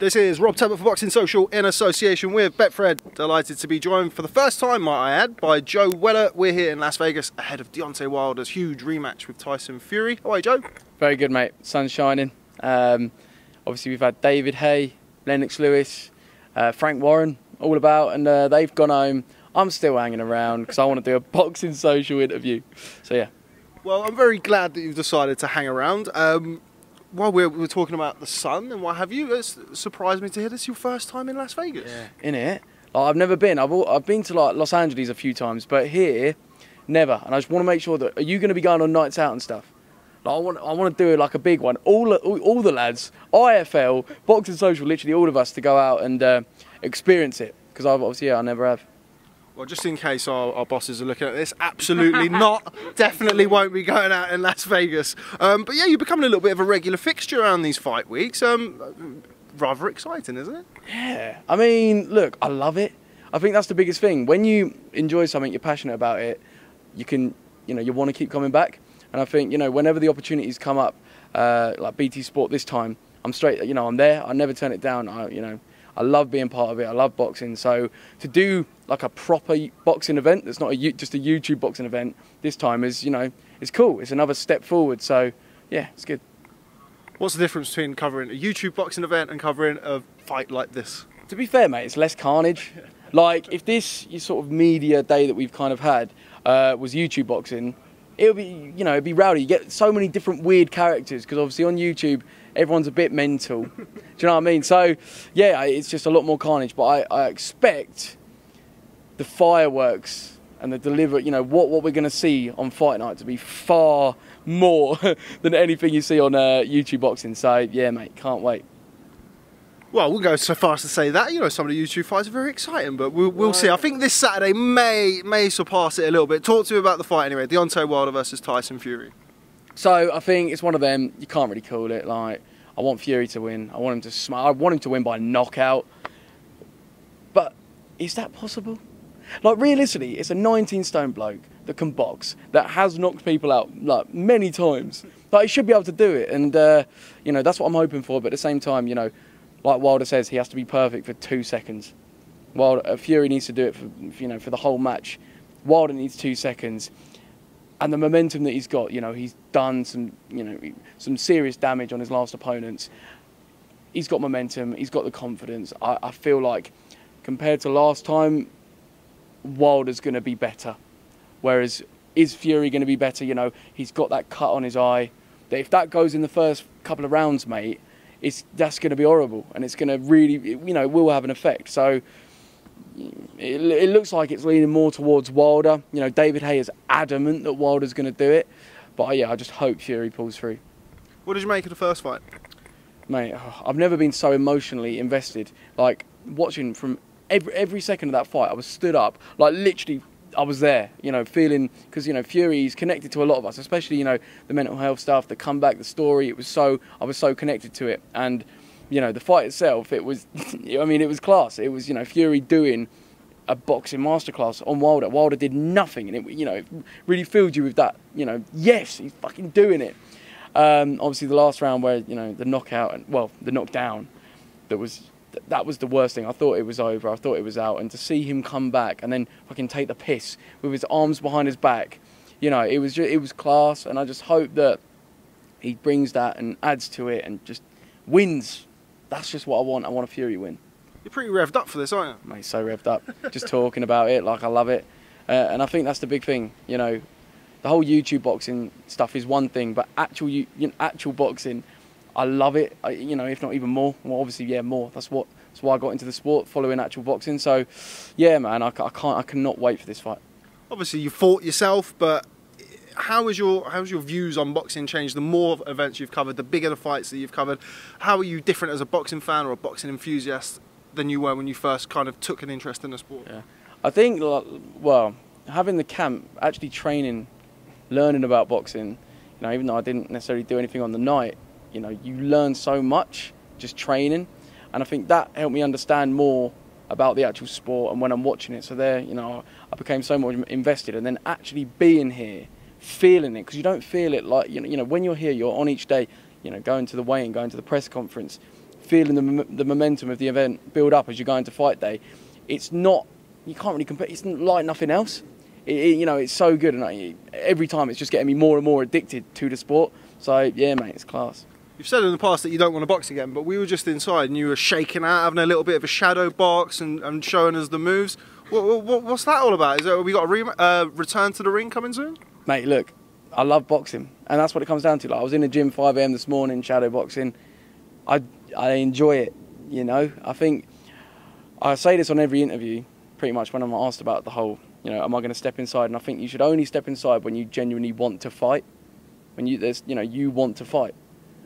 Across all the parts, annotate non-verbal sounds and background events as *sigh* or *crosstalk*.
This is Rob Tebbutt for Boxing Social in association with Betfred. Delighted to be joined for the first time, might I add, by Joe Weller. We're here in Las Vegas ahead of Deontay Wilder's huge rematch with Tyson Fury. How are you, Joe? Very good, mate. Sun's shining. Um, obviously, we've had David Haye, Lennox Lewis, uh, Frank Warren all about, and uh, they've gone home. I'm still hanging around because I want to do a *laughs* Boxing Social interview. So, yeah. Well, I'm very glad that you've decided to hang around. Um, while we're, we're talking about the sun and what have you, it's surprised me to hear this your first time in Las Vegas. Yeah. In it, like, I've never been. I've all, I've been to like Los Angeles a few times, but here, never. And I just want to make sure that are you going to be going on nights out and stuff? Like, I want I want to do like a big one. All all, all the lads, IFL, Boxing Social, literally all of us to go out and uh, experience it because I've obviously yeah I never have. Well, just in case our, our, bosses are looking at this, absolutely *laughs* not. Definitely won't be going out in Las Vegas. Um, but yeah, you're becoming a little bit of a regular fixture around these fight weeks. Um, rather exciting, isn't it? Yeah. I mean, look, I love it. I think that's the biggest thing. When you enjoy something, you're passionate about it, you can, you know, you want to keep coming back. And I think, you know, whenever the opportunities come up, uh, like BT Sport this time, I'm straight, you know, I'm there. I never turn it down. I, you know, I love being part of it. I love boxing. So to do like a proper boxing event that's not a, just a YouTube boxing event this time is, you know, it's cool. It's another step forward. So yeah, it's good. What's the difference between covering a YouTube boxing event and covering a fight like this? To be fair, mate, it's less carnage. *laughs* Like if this sort of media day that we've kind of had uh, was YouTube boxing, it would be, you know, it'd be rowdy. You get so many different weird characters because obviously on YouTube everyone's a bit mental. Do you know what I mean? So, yeah, it's just a lot more carnage. But I, I expect the fireworks and the delivery, you know, what, what we're going to see on fight night to be far more *laughs* than anything you see on uh, YouTube boxing. So, yeah, mate, can't wait. Well, we'll go so far as to say that you know some of the YouTube fights are very exciting, but we'll, we'll see. I think this Saturday may may surpass it a little bit. Talk to me about the fight anyway. Deontay Wilder versus Tyson Fury. So I think it's one of them. You can't really call it. Like I want Fury to win. I want him to sm- I want him to win by knockout. But is that possible? Like realistically, it's a 19 stone bloke that can box that has knocked people out like many times. But he should be able to do it, and uh, you know that's what I'm hoping for. But at the same time, you know, like Wilder says, he has to be perfect for two seconds. While uh, Fury needs to do it for you know for the whole match. Wilder needs two seconds and the momentum that he's got, you know, he's done some, you know, some serious damage on his last opponents. He's got momentum. He's got the confidence. I, I feel like compared to last time, Wilder's going to be better. Whereas is Fury going to be better? You know, he's got that cut on his eye. That if that goes in the first couple of rounds, mate, it's that's going to be horrible, and it's going to really, you know, will have an effect. So it, it, looks like it's leaning more towards Wilder. You know, David Haye is adamant that Wilder's going to do it, but uh, yeah, I just hope Fury pulls through. What did you make of the first fight? Mate, oh, I've never been so emotionally invested. Like watching from every every second of that fight, I was stood up, like literally. I was there, you know, feeling because you know Fury's connected to a lot of us, especially you know the mental health stuff, the comeback, the story. It was so I was so connected to it, and you know, the fight itself, it was, *laughs* I mean, it was class. It was, you know, Fury doing a boxing masterclass on Wilder. Wilder did nothing, and it, you know, it really filled you with that, you know, yes, he's fucking doing it. Um, obviously, the last round where you know the knockout and well, the knockdown, that was that was the worst thing. I thought it was over. I thought it was out, and to see him come back and then fucking take the piss with his arms behind his back, you know, it was just, it was class. And I just hope that he brings that and adds to it and just wins that's just what I want. I want a Fury win. You're pretty revved up for this, aren't you? Mate, so revved up. just talking about it, like I love it. Uh, and I think that's the big thing, you know. The whole YouTube boxing stuff is one thing, but actual you know, actual boxing, I love it. I, you know, if not even more. Well, obviously, yeah, more. That's what. That's why I got into the sport, following actual boxing. So, yeah, man, I, I can't. I cannot wait for this fight. Obviously, you fought yourself, but how has your how's your views on boxing changed? The more events you've covered, the bigger the fights that you've covered. How are you different as a boxing fan or a boxing enthusiast than you were when you first kind of took an interest in the sport? Yeah, I think well, having the camp, actually training, learning about boxing. You know, even though I didn't necessarily do anything on the night, you know, you learn so much just training, and I think that helped me understand more about the actual sport and when I'm watching it. So there, you know, I became so much invested, and then actually being here feeling it because you don't feel it like you know, you know when you're here you're on each day you know going to the weigh-in going to the press conference feeling the, the momentum of the event build up as you go into fight day. It's not, you can't really compare, it's like nothing else. It, it- you know, it's so good, and I, every time it's just getting me more and more addicted to the sport. So, yeah, mate, it's class. You've said in the past that you don't want to box again, but we were just inside and you were shaking out, having a little bit of a shadow box and, and showing us the moves. What, what, what's that all about? Is that, we got a re- uh, return to the ring coming soon? Mate, look, I love boxing, and that's what it comes down to. Like, I was in the gym 5 a.m. this morning, shadow boxing. I I enjoy it, you know. I think I say this on every interview, pretty much when I'm asked about the whole, you know, am I going to step inside? And I think you should only step inside when you genuinely want to fight. When you there's, you know, you want to fight.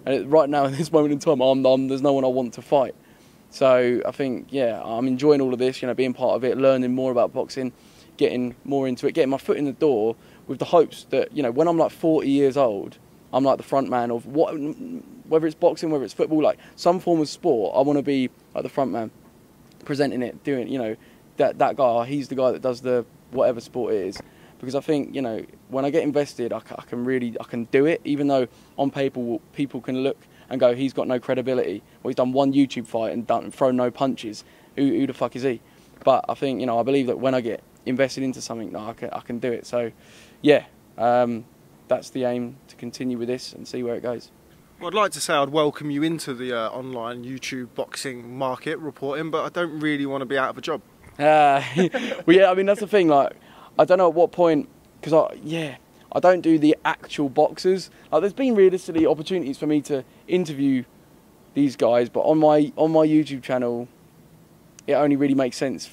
And right now, *laughs* at this moment in time, I'm, I'm there's no one I want to fight. So I think, yeah, I'm enjoying all of this, you know, being part of it, learning more about boxing, getting more into it, getting my foot in the door with the hopes that, you know, when I'm like 40 years old, I'm like the front man of what, whether it's boxing, whether it's football, like some form of sport, I want to be like the front man, presenting it, doing, you know, that, that guy, he's the guy that does the whatever sport it is. Because I think, you know, when I get invested, I, I can really, I can do it, even though on paper people can look and go, he's got no credibility. Well, he's done one YouTube fight and done, thrown no punches. Who, who the fuck is he? But I think, you know, I believe that when I get invested into something, no, I can, I can do it. So, yeah, um, that's the aim to continue with this and see where it goes. Well, I'd like to say I'd welcome you into the uh, online YouTube boxing market reporting, but I don't really want to be out of a job. Uh, *laughs* well, yeah, I mean that's the thing. Like, I don't know at what point because I yeah I don't do the actual boxers. Like, there's been realistically opportunities for me to interview these guys, but on my on my YouTube channel, it only really makes sense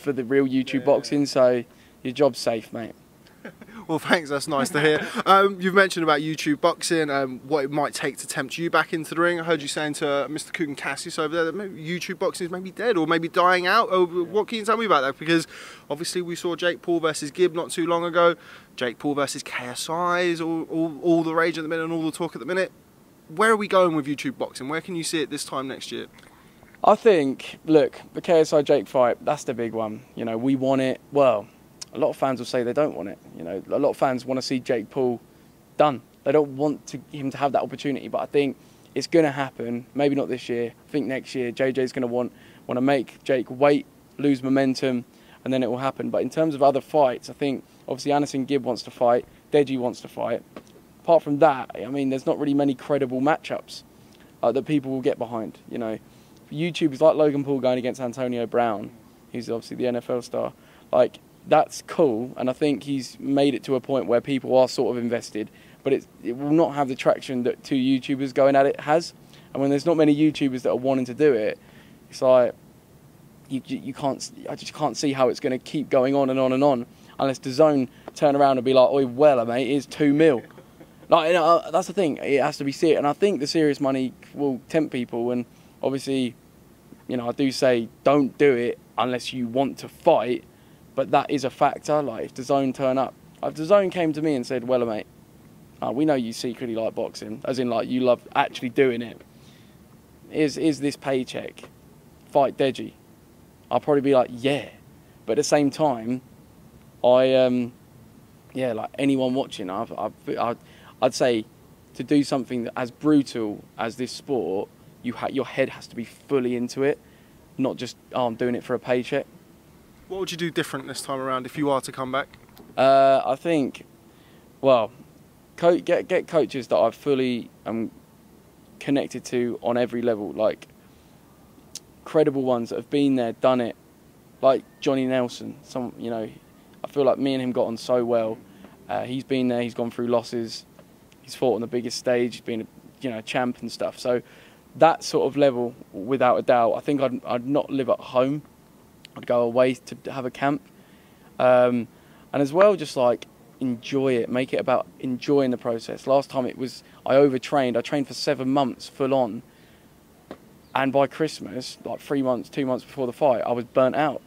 for the real YouTube Yeah. boxing. So your job's safe, mate. *laughs* Well, thanks. That's nice to hear. Um, you've mentioned about YouTube boxing, and what it might take to tempt you back into the ring. I heard you saying to uh, Mr. Kugan Cassius over there that maybe YouTube boxing is maybe dead or maybe dying out. Oh, what can you tell me about that? Because obviously we saw Jake Paul versus Gib not too long ago. Jake Paul versus KSI is all, all, all the rage at the minute and all the talk at the minute. Where are we going with YouTube boxing? Where can you see it this time next year? I think, look, the KSI Jake fight, that's the big one. You know, we want it. Well, a lot of fans will say they don't want it. You know, a lot of fans want to see Jake Paul done. They don't want to, him to have that opportunity. But I think it's going to happen. Maybe not this year. I think next year JJ's going to want want to make Jake wait, lose momentum, and then it will happen. But in terms of other fights, I think obviously Aneson Gib wants to fight, Deji wants to fight. Apart from that, I mean, there's not really many credible matchups uh, that people will get behind. You know, YouTube is like Logan Paul going against Antonio Brown, who's obviously the NFL star. Like that's cool, and I think he's made it to a point where people are sort of invested, but it it will not have the traction that two YouTubers going at it has. And when there's not many YouTubers that are wanting to do it, it's like you you can't I just can't see how it's going to keep going on and on and on unless DAZN turn around and be like, "Oi, well, mate, it's two mil." Like you know, uh, that's the thing. It has to be serious, and I think the serious money will tempt people. And obviously, you know, I do say don't do it unless you want to fight, but that is a factor. Like if DAZN turn up, if DAZN came to me and said, "Well, mate, uh, we know you secretly like boxing, as in like you love actually doing it. Is is this paycheck? Fight Deji." I'll probably be like, "Yeah," but at the same time, I um, yeah, like anyone watching, I've, I'd, I'd say to do something as brutal as this sport, you ha- your head has to be fully into it, not just oh, I'm doing it for a paycheck. What would you do different this time around if you are to come back? Uh, I think, well, get get coaches that I fully am connected to on every level, like credible ones that have been there, done it, like Johnny Nelson. Some, you know, I feel like me and him got on so well. Uh, he's been there, he's gone through losses, he's fought on the biggest stage, he's been, a, you know, champ and stuff. So that sort of level, without a doubt, I think I'd I'd not live at home. I'd go away to have a camp. Um, and as well just like enjoy it make it about enjoying the process. Last time it was i overtrained. I trained for seven months full on. And by christmas like three months two months before the fight i was burnt out.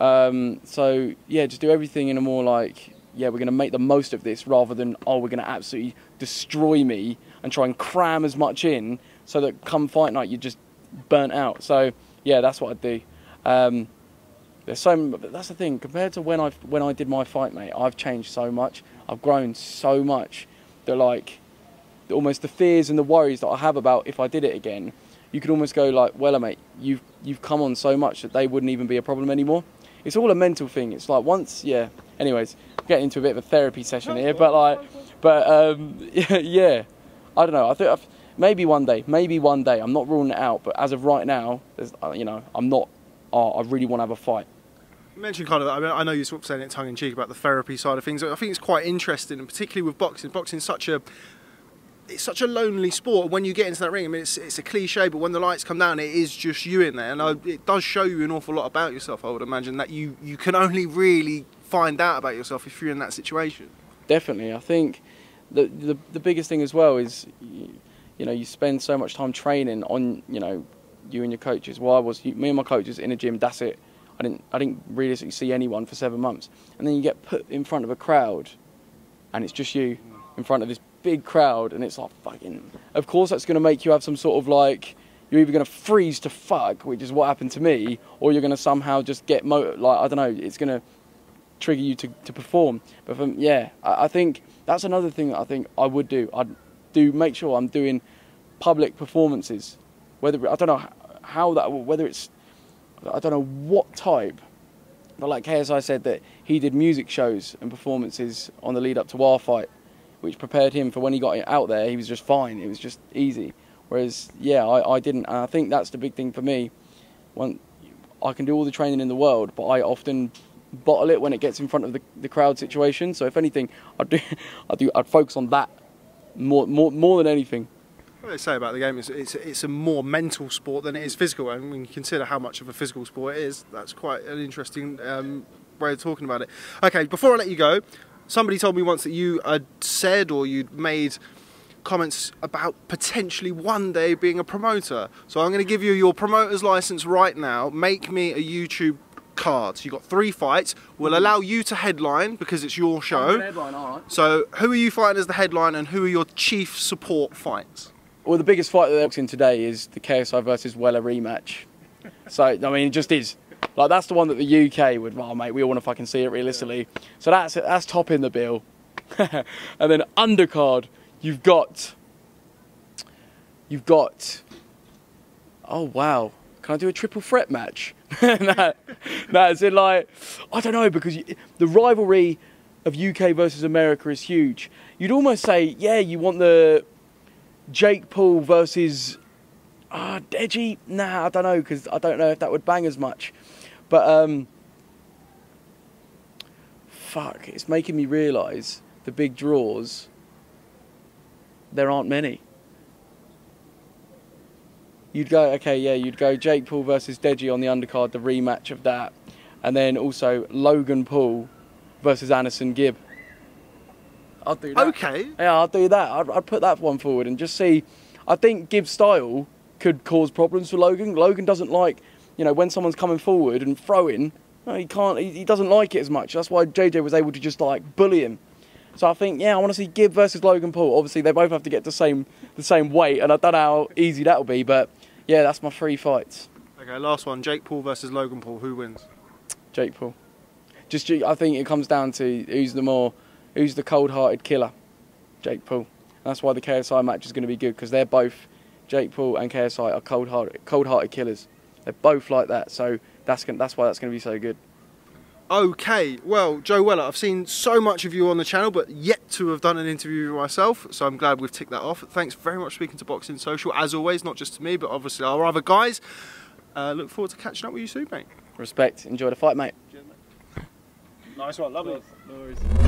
Um, so yeah just do everything in a more like yeah we're going to make the most of this rather than oh we're going to absolutely destroy me and try and cram as much in so that come fight night you're just burnt out. So yeah that's what i'd do um, there's so that's the thing compared to when I when I did my fight, mate. I've changed so much. I've grown so much that like almost the fears and the worries that I have about if I did it again you could almost go like, well, mate, you've you've come on so much that they wouldn't even be a problem anymore. It's all a mental thing. It's like once, yeah. Anyways, getting into a bit of a therapy session here, but like, but um, *laughs* yeah, I don't know. I think I've, maybe one day, maybe one day. I'm not ruling it out, but as of right now, there's, uh, you know, I'm not. Oh, I really want to have a fight. You mentioned kind of, I mean, I know you're sort of saying it tongue in cheek about the therapy side of things. I think it's quite interesting, and particularly with boxing. Boxing's such a it's such a lonely sport. When you get into that ring, I mean, it's, it's a cliche, but when the lights come down, it is just you in there, and I, it does show you an awful lot about yourself. I would imagine that you you can only really find out about yourself if you're in that situation. Definitely, I think the the, the biggest thing as well is, you, you know, you spend so much time training on, you know, you and your coaches. I was me and my coaches in a gym. That's it. I didn't I didn't realistically see anyone for seven months, and then you get put in front of a crowd, and it's just you in front of this big crowd, and it's like fucking. Of course, that's going to make you have some sort of like. You're either going to freeze to fuck, which is what happened to me, or you're going to somehow just get mo- like I don't know. It's going to trigger you to, to perform. But from, yeah, I, I think that's another thing that I think I would do. I'd do make sure I'm doing public performances, whether I don't know how that whether it's I don't know what type. But like KSI said that he did music shows and performances on the lead up to our fight which prepared him for when he got out there. He was just fine. It was just easy. Whereas, yeah, I, I didn't. And I think that's the big thing for me. When I can do all the training in the world, but I often bottle it when it gets in front of the, the crowd situation. So if anything, I'd do, *laughs* I'd do, I'd focus on that more, more, more than anything. What they say about the game is it's, it's a more mental sport than it is physical, and when you consider how much of a physical sport it is, that's quite an interesting um, way of talking about it. Okay, before I let you go, somebody told me once that you had said or you'd made comments about potentially one day being a promoter. So I'm going to give you your promoter's license right now. Make me a YouTube card. So you've got three fights. We'll allow you to headline because it's your show. Headline, So who are you fighting as the headline and who are your chief support fights? Well, the biggest fight that they're boxing today is the KSI versus Weller rematch. So, I mean, it just is. Like that's the one that the UK would. Oh mate, we all want to fucking see it realistically. Yeah. So that's that's topping the bill. *laughs* and then undercard, you've got. You've got. Oh wow, can I do a triple threat match? *laughs* it's in like I don't know because you, the rivalry of UK versus America is huge. You'd almost say, yeah, you want the Jake Paul versus uh, Deji. Nah, I don't know because I don't know if that would bang as much. But um, fuck, it's making me realise the big draws. There aren't many. You'd go, okay, yeah, you'd go Jake Paul versus Deji on the undercard, the rematch of that, and then also Logan Paul versus Aneson Gib. I'll do that. Okay. Yeah, I'll do that. I'd, I'd put that one forward and just see. I think Gib's style could cause problems for Logan. Logan doesn't like you know, when someone's coming forward and throwing, no, he can't. He, he, doesn't like it as much. That's why JJ was able to just like bully him. So I think, yeah, I want to see Gib versus Logan Paul. Obviously, they both have to get the same the same weight, and I don't know how easy that'll be, but yeah, that's my three fights. Okay, last one: Jake Paul versus Logan Paul. Who wins? Jake Paul. Just, I think it comes down to who's the more, who's the cold-hearted killer. Jake Paul. that's why the KSI match is going to be good because they're both, Jake Paul and KSI are cold-hearted, cold-hearted killers. They're both like that, so that's gonna, that's why that's going to be so good. Okay, well, Joe Weller, I've seen so much of you on the channel, but yet to have done an interview with myself, so I'm glad we've ticked that off. Thanks very much for speaking to Boxing Social, as always, not just to me, but obviously our other guys. Uh, look forward to catching up with you soon, mate. Respect. Enjoy the fight, mate. Mate. Nice one, lovely. No